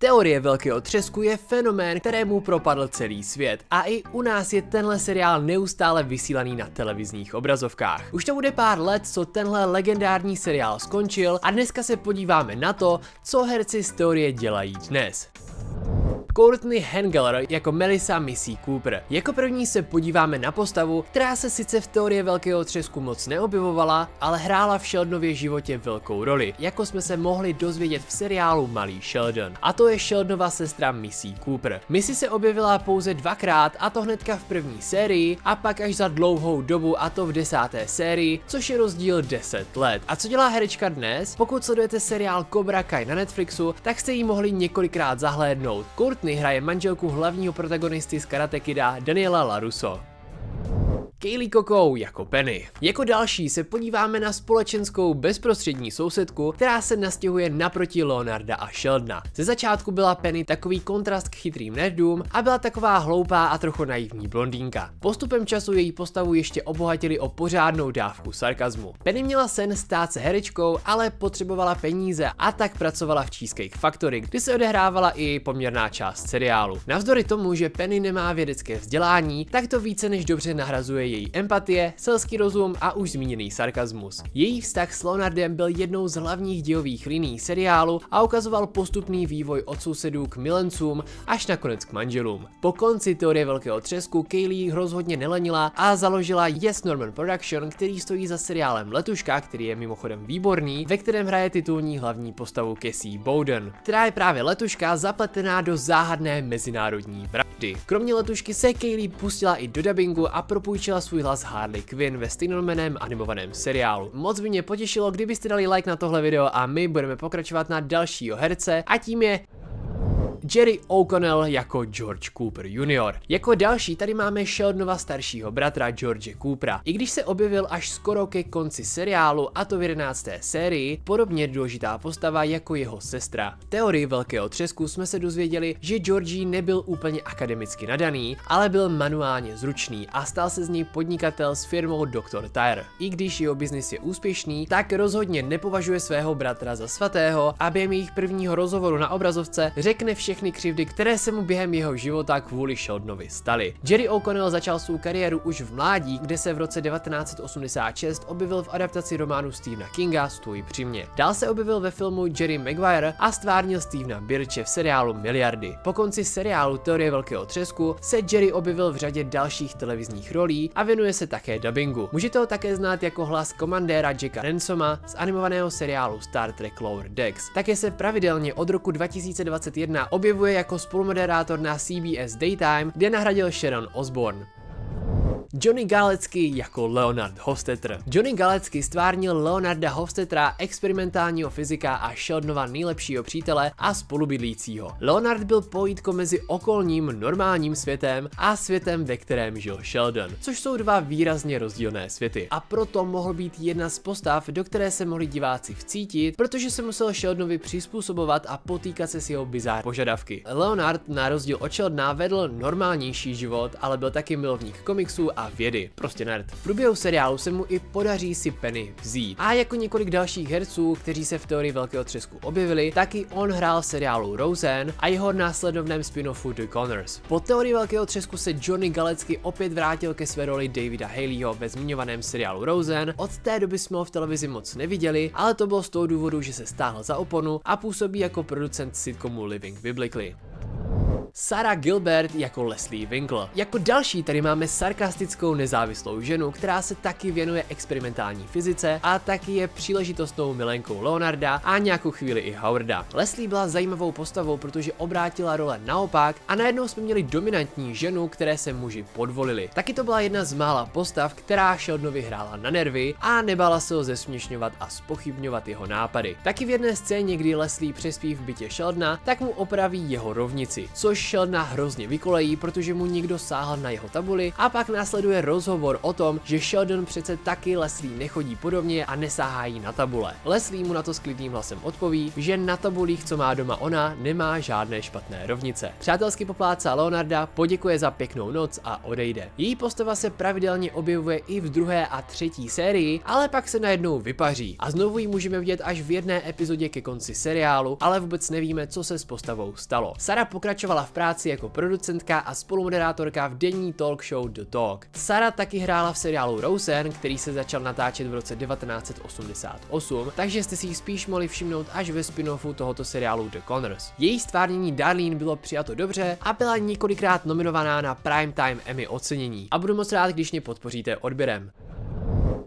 Teorie velkého třesku je fenomén, kterému propadl celý svět a i u nás je tenhle seriál neustále vysílaný na televizních obrazovkách. Už to bude pár let, co tenhle legendární seriál skončil a dneska se podíváme na to, co herci z teorie dělají dnes. Courtney Hengeler jako Melissa Missy Cooper. Jako první se podíváme na postavu, která se sice v teorii velkého třesku moc neobjevovala, ale hrála v Sheldonově životě velkou roli, jako jsme se mohli dozvědět v seriálu Malý Sheldon. A to je Sheldonova sestra Missy Cooper. Missy se objevila pouze dvakrát a to hnedka v první sérii a pak až za dlouhou dobu a to v desáté sérii, což je rozdíl 10 let. A co dělá herečka dnes? Pokud sledujete seriál Cobra Kai na Netflixu, tak jste ji mohli několikrát zahlédnout. Courtney Courtney hraje manželku hlavního protagonisty z Karate Kida Daniela LaRusso. Kaylee Kokou jako Penny. Jako další se podíváme na společenskou bezprostřední sousedku, která se nastěhuje naproti Leonarda a Sheldona. Ze začátku byla Penny takový kontrast k chytrým nerdům a byla taková hloupá a trochu naivní blondýnka. Postupem času její postavu ještě obohatili o pořádnou dávku sarkazmu. Penny měla sen stát se herečkou, ale potřebovala peníze a tak pracovala v Cheesecake Factory, kdy se odehrávala i poměrná část seriálu. Navzdory tomu, že Penny nemá vědecké vzdělání, tak to více než dobře nahrazuje její empatie, selský rozum a už zmíněný sarkazmus. Její vztah s Leonardem byl jednou z hlavních dějových liní seriálu a ukazoval postupný vývoj od sousedů k milencům až nakonec k manželům. Po konci teorie velkého třesku Kaylee rozhodně nelenila a založila Yes Norman Production, který stojí za seriálem Letuška, který je mimochodem výborný, ve kterém hraje titulní hlavní postavu Cassie Bowden, která je právě letuška zapletená do záhadné mezinárodní vraždy. Kromě letušky se Kaylee pustila i do dubbingu a propůjčila měla svůj hlas Harley Quinn ve stejnojmeném animovaném seriálu. Moc by mě potěšilo, kdybyste dali like na tohle video a my budeme pokračovat na dalšího herce a tím je Jerry O'Connell jako George Cooper Jr. Jako další tady máme Sheldonova staršího bratra George Coopera. I když se objevil až skoro ke konci seriálu, a to v 11. sérii, podobně důležitá postava jako jeho sestra. V teorii Velkého třesku jsme se dozvěděli, že Georgie nebyl úplně akademicky nadaný, ale byl manuálně zručný a stal se z něj podnikatel s firmou Dr. Tire. I když jeho biznis je úspěšný, tak rozhodně nepovažuje svého bratra za svatého a během jejich prvního rozhovoru na obrazovce řekne všechny všechny křivdy, které se mu během jeho života kvůli Sheldonovi staly. Jerry O'Connell začal svou kariéru už v mládí, kde se v roce 1986 objevil v adaptaci románu Stephena Kinga Stůj při mě. Dál se objevil ve filmu Jerry Maguire a stvárnil Stephena Birče v seriálu Miliardy. Po konci seriálu Teorie velkého třesku se Jerry objevil v řadě dalších televizních rolí a věnuje se také dubbingu. Můžete ho také znát jako hlas komandéra Jacka Ransoma z animovaného seriálu Star Trek Lower Decks. Také se pravidelně od roku 2021 objevil objevuje jako spolumoderátor na CBS Daytime, kde nahradil Sharon Osbourne. Johnny Galecky jako Leonard Hofstetter. Johnny Galecky stvárnil Leonarda Hofstettera, experimentálního fyzika a Sheldonova nejlepšího přítele a spolubydlícího. Leonard byl pojítko mezi okolním normálním světem a světem, ve kterém žil Sheldon, což jsou dva výrazně rozdílné světy. A proto mohl být jedna z postav, do které se mohli diváci vcítit, protože se musel Sheldonovi přizpůsobovat a potýkat se s jeho bizár požadavky. Leonard na rozdíl od Sheldona vedl normálnější život, ale byl taky milovník komiksů a vědy, prostě nerd. V průběhu seriálu se mu i podaří si Penny vzít. A jako několik dalších herců, kteří se v teorii Velkého třesku objevili, taky on hrál v seriálu Roseanne a jeho následovném spin-offu The Connors. Po teorii Velkého třesku se Johnny Galecky opět vrátil ke své roli Davida Haleyho ve zmiňovaném seriálu Roseanne. Od té doby jsme ho v televizi moc neviděli, ale to bylo z toho důvodu, že se stáhl za oponu a působí jako producent sitcomu Living Biblically. Sarah Gilbert jako Leslie Winkle. Jako další tady máme sarkastickou nezávislou ženu, která se taky věnuje experimentální fyzice a taky je příležitostnou milenkou Leonarda a nějakou chvíli i Howarda. Leslie byla zajímavou postavou, protože obrátila role naopak a najednou jsme měli dominantní ženu, které se muži podvolili. Taky to byla jedna z mála postav, která Sheldonovi hrála na nervy a nebala se ho zesměšňovat a spochybňovat jeho nápady. Taky v jedné scéně, kdy Leslie přespí v bytě Sheldona, tak mu opraví jeho rovnici, což Sheldona hrozně vykolejí, protože mu někdo sáhl na jeho tabuli a pak následuje rozhovor o tom, že Sheldon přece taky Leslie nechodí podobně a nesáhají na tabule. Leslie mu na to s klidným hlasem odpoví, že na tabulích, co má doma ona, nemá žádné špatné rovnice. Přátelsky poplácá Leonarda, poděkuje za pěknou noc a odejde. Její postava se pravidelně objevuje i v druhé a třetí sérii, ale pak se najednou vypaří a znovu ji můžeme vidět až v jedné epizodě ke konci seriálu, ale vůbec nevíme, co se s postavou stalo. Sara pokračovala v práci jako producentka a spolumoderátorka v denní talk show The Talk. Sara taky hrála v seriálu Rosen, který se začal natáčet v roce 1988, takže jste si ji spíš mohli všimnout až ve spin-offu tohoto seriálu The Connors. Její stvárnění Darlene bylo přijato dobře a byla několikrát nominovaná na Primetime Emmy ocenění. A budu moc rád, když mě podpoříte odběrem.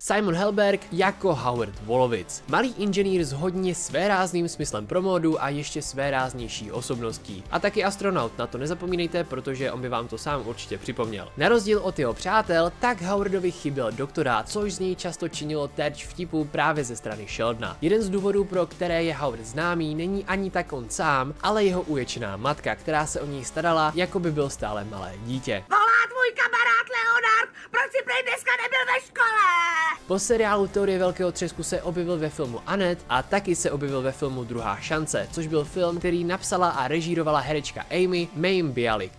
Simon Helberg jako Howard Wolowitz. Malý inženýr s hodně svérázným smyslem pro módu a ještě svéráznější osobností. A taky astronaut, na to nezapomínejte, protože on by vám to sám určitě připomněl. Na rozdíl od jeho přátel, tak Howardovi chyběl doktorát, což z něj často činilo terč vtipu právě ze strany Sheldona. Jeden z důvodů, pro které je Howard známý, není ani tak on sám, ale jeho uječená matka, která se o něj starala, jako by byl stále malé dítě. Volá tvůj kamarád proč si prej dneska nebyl ve škole? Po seriálu Teorie velkého třesku se objevil ve filmu Anet a taky se objevil ve filmu Druhá šance, což byl film, který napsala a režírovala herečka Amy Mayim Bialik.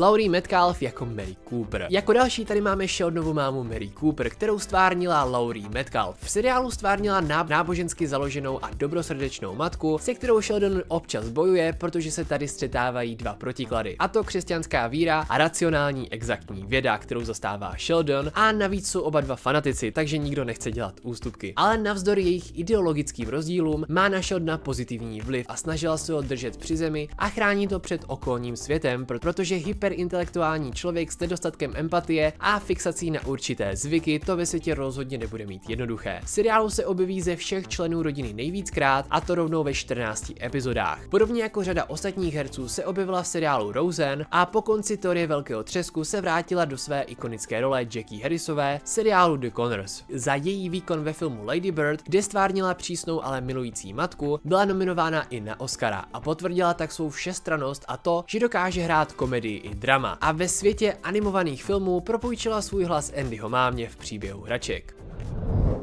Laurie Metcalf jako Mary Cooper. Jako další tady máme Sheldonovu mámu Mary Cooper, kterou stvárnila Laurie Metcalf. V seriálu stvárnila nábožensky založenou a dobrosrdečnou matku, se kterou Sheldon občas bojuje, protože se tady střetávají dva protiklady. A to křesťanská víra a racionální exaktní věda, kterou zastává Sheldon a navíc jsou oba dva fanatici, takže nikdo nechce dělat ústupky. Ale navzdory jejich ideologickým rozdílům má na Sheldona pozitivní vliv a snažila se ho držet při zemi a chránit to před okolním světem, protože hyperintelektuální člověk s nedostatkem empatie a fixací na určité zvyky to ve světě rozhodně nebude mít jednoduché. Seriálu se objeví ze všech členů rodiny nejvíckrát a to rovnou ve 14 epizodách. Podobně jako řada ostatních herců se objevila v seriálu Rosen a po konci teorie velkého třesku se vrátila do své ikonické role Jackie Harrisové seriálu The Connors. Za její výkon ve filmu Lady Bird, kde stvárnila přísnou ale milující matku, byla nominována i na Oscara a potvrdila tak svou všestranost a to, že dokáže hrát komedii i drama. A ve světě animovaných filmů propůjčila svůj hlas Andyho mámě v příběhu hraček.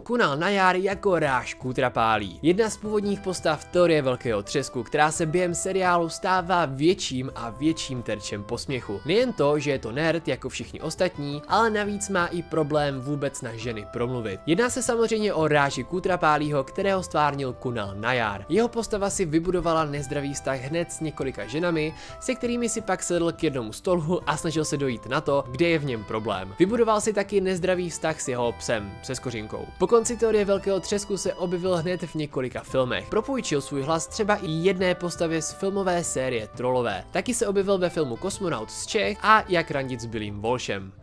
Kunal Najar jako Ráš Kutrapálí. Jedna z původních postav teorie velkého třesku, která se během seriálu stává větším a větším terčem posměchu. Nejen to, že je to nerd jako všichni ostatní, ale navíc má i problém vůbec na ženy promluvit. Jedná se samozřejmě o Ráži Kutrapálího, kterého stvárnil Kunal Najar. Jeho postava si vybudovala nezdravý vztah hned s několika ženami, se kterými si pak sedl k jednomu stolu a snažil se dojít na to, kde je v něm problém. Vybudoval si taky nezdravý vztah s jeho psem, se skořinkou. Po konci teorie velkého třesku se objevil hned v několika filmech. Propůjčil svůj hlas třeba i jedné postavě z filmové série Trollové. Taky se objevil ve filmu Kosmonaut z Čech a Jak randit s Billým Volšem.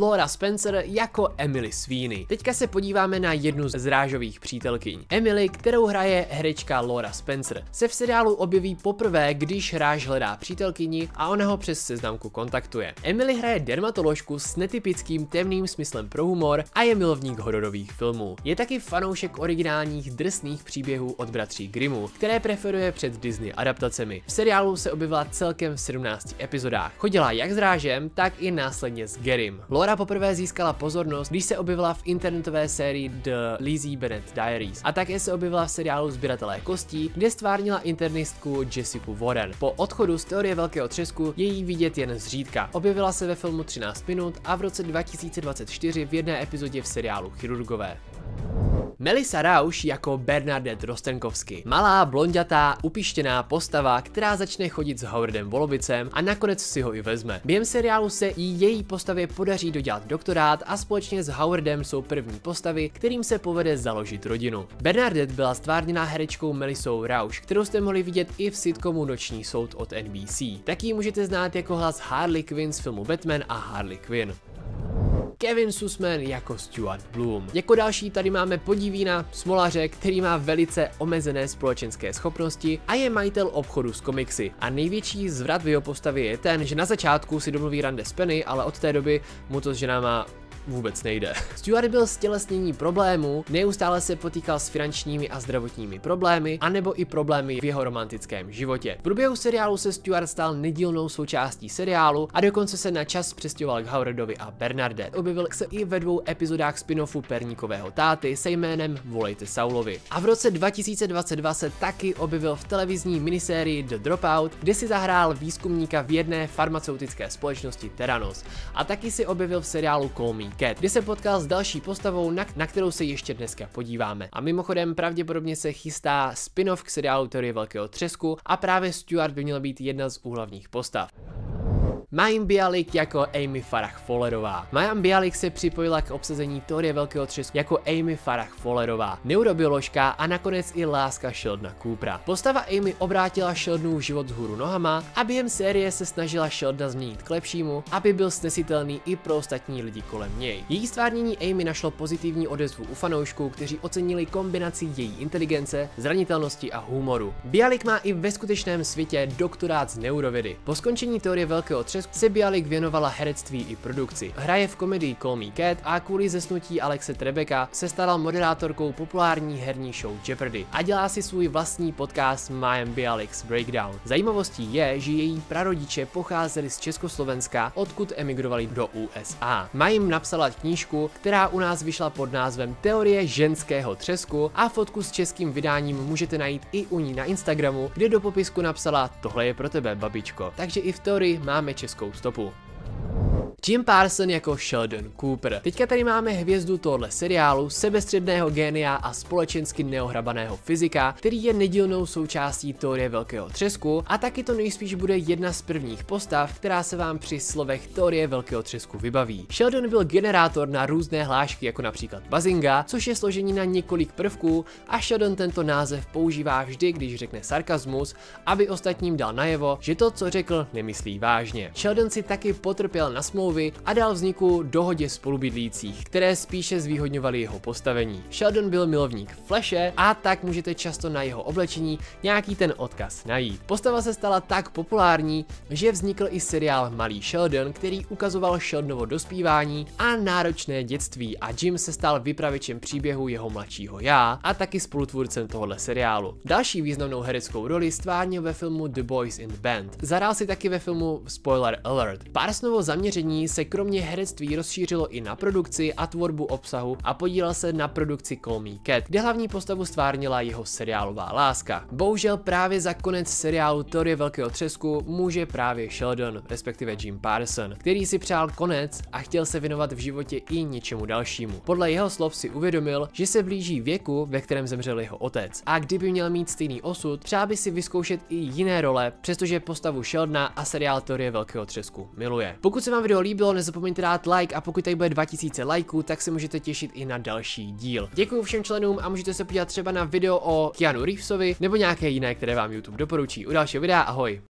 Laura Spencer jako Emily Sweeney. Teďka se podíváme na jednu z rážových přítelkyň. Emily, kterou hraje herečka Laura Spencer, se v seriálu objeví poprvé, když Ráž hledá přítelkyni a ona ho přes seznamku kontaktuje. Emily hraje dermatoložku s netypickým temným smyslem pro humor a je milovník hororových filmů. Je taky fanoušek originálních drsných příběhů od bratří Grimmu, které preferuje před Disney adaptacemi. V seriálu se objevila celkem v 17 epizodách. Chodila jak s Rážem, tak i následně s Gerim. Laura poprvé získala pozornost, když se objevila v internetové sérii The Lizzie Bennett Diaries a také se objevila v seriálu Sběratelé kostí, kde stvárnila internistku Jessica Warren. Po odchodu z teorie velkého třesku je jí vidět jen zřídka. Objevila se ve filmu 13 minut a v roce 2024 v jedné epizodě v seriálu Chirurgové. Melissa Rausch jako Bernadette Rostenkovsky. Malá, blondětá, upištěná postava, která začne chodit s Howardem Volovicem a nakonec si ho i vezme. Během seriálu se i její postavě podaří dodělat doktorát a společně s Howardem jsou první postavy, kterým se povede založit rodinu. Bernadette byla stvárněná herečkou Melissou Rausch, kterou jste mohli vidět i v sitcomu Noční soud od NBC. Taky můžete znát jako hlas Harley Quinn z filmu Batman a Harley Quinn. Kevin Sussman jako Stuart Bloom. Jako další tady máme podivína smolaře, který má velice omezené společenské schopnosti a je majitel obchodu s komiksy. A největší zvrat v jeho postavě je ten, že na začátku si domluví rande s Penny, ale od té doby mu to s ženama vůbec nejde. Stuart byl stělesnění problémů, neustále se potýkal s finančními a zdravotními problémy, anebo i problémy v jeho romantickém životě. V průběhu seriálu se Stuart stal nedílnou součástí seriálu a dokonce se na čas přestěhoval k Howardovi a Bernardet. Objevil se i ve dvou epizodách spin-offu Perníkového táty se jménem Volejte Saulovi. A v roce 2022 se taky objevil v televizní minisérii The Dropout, kde si zahrál výzkumníka v jedné farmaceutické společnosti Teranos. A taky si objevil v seriálu Call Me Cat, kde se potkal s další postavou, na, na kterou se ještě dneska podíváme. A mimochodem pravděpodobně se chystá spin-off k seriálu Teorie Velkého třesku a právě Stuart by měl být jedna z úhlavních postav. Mayim Bialik jako Amy Farah Follerová. Mayim Bialik se připojila k obsazení teorie velkého třesku jako Amy Farah Follerová, neurobioložka a nakonec i láska Sheldona Coopera. Postava Amy obrátila Sheldonův život z hůru nohama a během série se snažila Sheldona změnit k lepšímu, aby byl snesitelný i pro ostatní lidi kolem něj. Její stvárnění Amy našlo pozitivní odezvu u fanoušků, kteří ocenili kombinaci její inteligence, zranitelnosti a humoru. Bialik má i ve skutečném světě doktorát z neurovědy. Po skončení teorie velkého třesku se Bialik věnovala herectví i produkci. Hraje v komedii Call Me Cat a kvůli zesnutí Alexe Trebeka se stala moderátorkou populární herní show Jeopardy a dělá si svůj vlastní podcast Mayim Bialik's Breakdown. Zajímavostí je, že její prarodiče pocházeli z Československa, odkud emigrovali do USA. Mayim napsala knížku, která u nás vyšla pod názvem Teorie ženského třesku a fotku s českým vydáním můžete najít i u ní na Instagramu, kde do popisku napsala tohle je pro tebe babičko. Takže i v teorii máme českou českou stopu. Jim Parson jako Sheldon Cooper. Teďka tady máme hvězdu tohle seriálu, sebestředného génia a společensky neohrabaného fyzika, který je nedílnou součástí teorie velkého třesku a taky to nejspíš bude jedna z prvních postav, která se vám při slovech teorie velkého třesku vybaví. Sheldon byl generátor na různé hlášky, jako například Bazinga, což je složení na několik prvků a Sheldon tento název používá vždy, když řekne sarkazmus, aby ostatním dal najevo, že to, co řekl, nemyslí vážně. Sheldon si taky potrpěl na smlouvu smlouvy a dal vzniku dohodě spolubydlících, které spíše zvýhodňovaly jeho postavení. Sheldon byl milovník Flashe a tak můžete často na jeho oblečení nějaký ten odkaz najít. Postava se stala tak populární, že vznikl i seriál Malý Sheldon, který ukazoval Sheldonovo dospívání a náročné dětství a Jim se stal vypravěčem příběhu jeho mladšího já a taky spolutvůrcem tohohle seriálu. Další významnou hereckou roli stvárnil ve filmu The Boys in the Band. Zahrál si taky ve filmu Spoiler Alert. Parsonovo zaměření se kromě herectví rozšířilo i na produkci a tvorbu obsahu a podílel se na produkci Call Me Cat, kde hlavní postavu stvárnila jeho seriálová láska. Bohužel právě za konec seriálu Teorie velkého třesku může právě Sheldon, respektive Jim Parson, který si přál konec a chtěl se věnovat v životě i něčemu dalšímu. Podle jeho slov si uvědomil, že se blíží věku, ve kterém zemřel jeho otec. A kdyby měl mít stejný osud, přál by si vyzkoušet i jiné role, přestože postavu Sheldona a seriál Teorie velkého třesku miluje. Pokud se vám video líbí, líbilo, nezapomeňte dát like a pokud tady bude 2000 lajků, tak se můžete těšit i na další díl. Děkuji všem členům a můžete se podívat třeba na video o Keanu Reevesovi nebo nějaké jiné, které vám YouTube doporučí. U dalšího videa, ahoj!